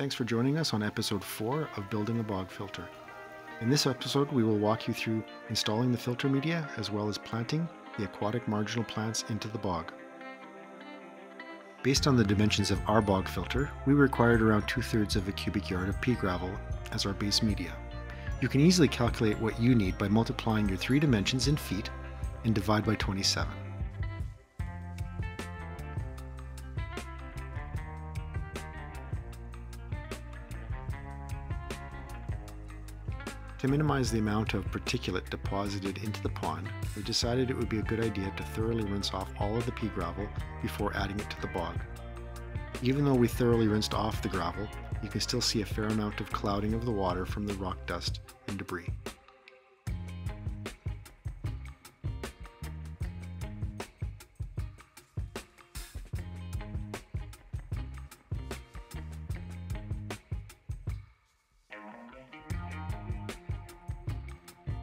Thanks for joining us on episode 4 of Building a Bog Filter. In this episode, we will walk you through installing the filter media as well as planting the aquatic marginal plants into the bog. Based on the dimensions of our bog filter, we required around two thirds of a cubic yard of pea gravel as our base media. You can easily calculate what you need by multiplying your three dimensions in feet and divide by 27. To minimize the amount of particulate deposited into the pond, we decided it would be a good idea to thoroughly rinse off all of the pea gravel before adding it to the bog. Even though we thoroughly rinsed off the gravel, you can still see a fair amount of clouding of the water from the rock dust and debris.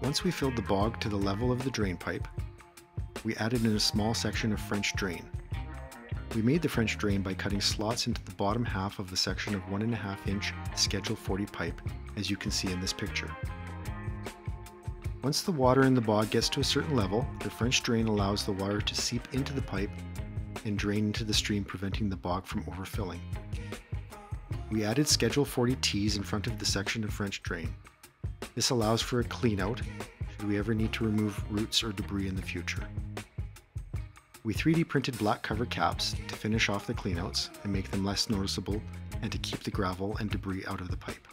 Once we filled the bog to the level of the drain pipe, we added in a small section of French drain. We made the French drain by cutting slots into the bottom half of the section of 1.5 inch Schedule 40 pipe, as you can see in this picture. Once the water in the bog gets to a certain level, the French drain allows the water to seep into the pipe and drain into the stream preventing the bog from overfilling. We added Schedule 40 tees in front of the section of French drain. This allows for a clean out should we ever need to remove roots or debris in the future. We 3D printed black cover caps to finish off the cleanouts and make them less noticeable and to keep the gravel and debris out of the pipe.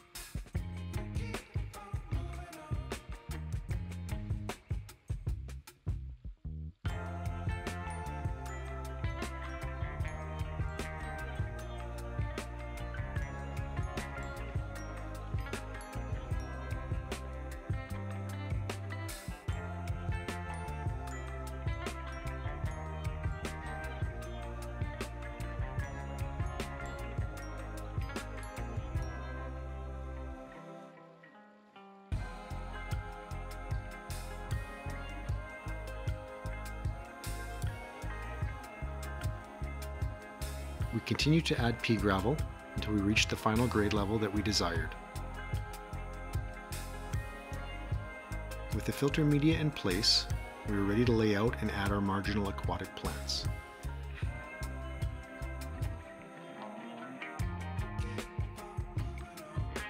We continued to add pea gravel until we reached the final grade level that we desired. With the filter media in place, we were ready to lay out and add our marginal aquatic plants.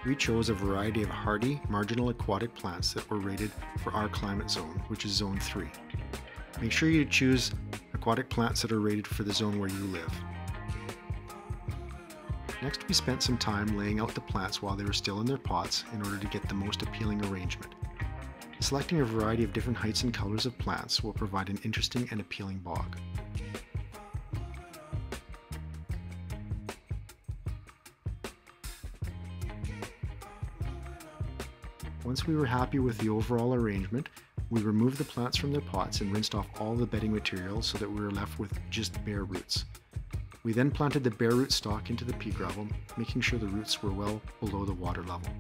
We chose a variety of hardy marginal aquatic plants that were rated for our climate zone, which is zone 3. Make sure you choose aquatic plants that are rated for the zone where you live. Next we spent some time laying out the plants while they were still in their pots in order to get the most appealing arrangement. Selecting a variety of different heights and colors of plants will provide an interesting and appealing bog. Once we were happy with the overall arrangement, we removed the plants from their pots and rinsed off all the bedding material so that we were left with just bare roots. We then planted the bare root stock into the pea gravel, making sure the roots were well below the water level.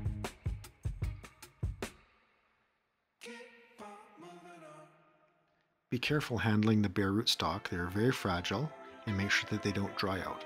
Be careful handling the bare root stock, they are very fragile, and make sure that they don't dry out.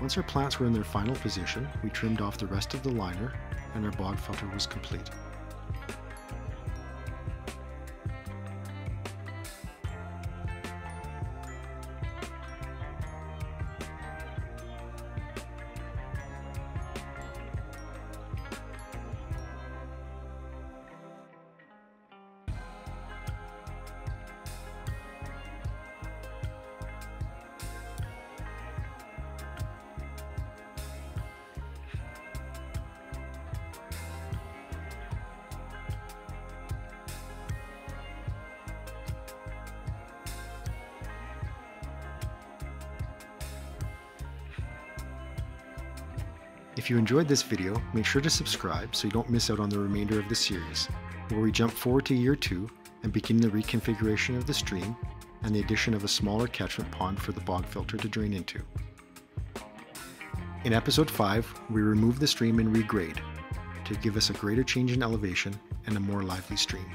Once our plants were in their final position, we trimmed off the rest of the liner and our bog filter was complete. If you enjoyed this video, make sure to subscribe so you don't miss out on the remainder of the series, where we jump forward to year 2 and begin the reconfiguration of the stream and the addition of a smaller catchment pond for the bog filter to drain into. In episode 5, we remove the stream and regrade to give us a greater change in elevation and a more lively stream.